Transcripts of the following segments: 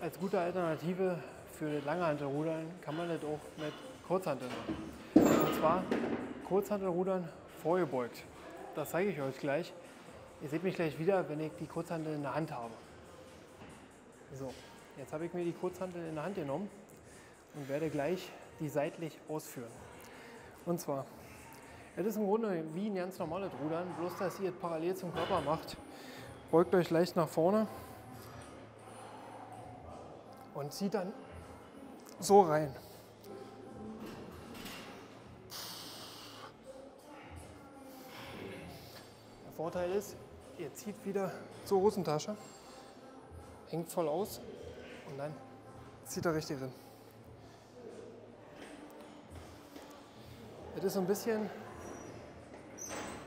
als gute Alternative für Langhantelrudern kann man das auch mit Kurzhanteln machen. Und zwar Kurzhantelrudern vorgebeugt. Das zeige ich euch gleich. Ihr seht mich gleich wieder, wenn ich die Kurzhantel in der Hand habe. So, jetzt habe ich mir die Kurzhantel in der Hand genommen und werde gleich die seitlich ausführen. Und zwar, es ist im Grunde wie ein ganz normales Rudern, bloß dass ihr es parallel zum Körper macht. Beugt euch leicht nach vorne und zieht dann so rein. Der Vorteil ist, ihr zieht wieder zur Hosentasche, hängt voll aus und dann zieht er richtig drin. Es ist so ein bisschen,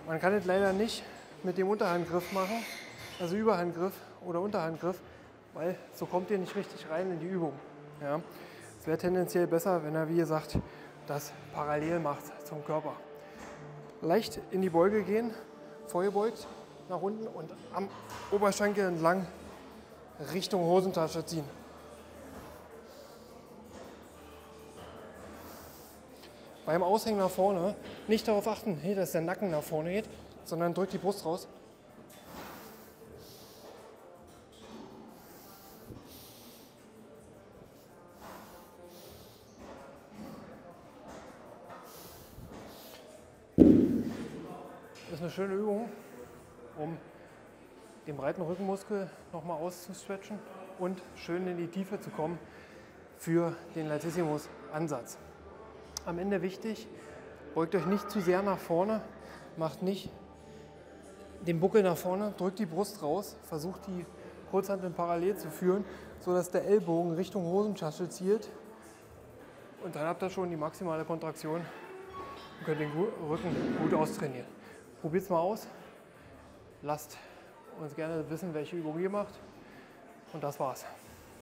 man kann es leider nicht mit dem Unterhandgriff machen, also Überhandgriff oder Unterhandgriff, weil so kommt ihr nicht richtig rein in die Übung. Ja. Es wäre tendenziell besser, wenn er, wie gesagt, das parallel macht zum Körper. Leicht in die Beuge gehen, vorgebeugt nach unten und am Oberschenkel entlang Richtung Hosentasche ziehen. Beim Aushängen nach vorne nicht darauf achten, dass der Nacken nach vorne geht, sondern drückt die Brust raus. Ist eine schöne Übung, um den breiten Rückenmuskel nochmal auszustretchen und schön in die Tiefe zu kommen für den Latissimus-Ansatz. Am Ende wichtig, beugt euch nicht zu sehr nach vorne, macht nicht den Buckel nach vorne, drückt die Brust raus, versucht die Kurzhanteln parallel zu führen, sodass der Ellbogen Richtung Hosentasche zielt. Und dann habt ihr schon die maximale Kontraktion und könnt den Rücken gut austrainieren. Probiert es mal aus. Lasst uns gerne wissen, welche Übung ihr macht. Und das war's.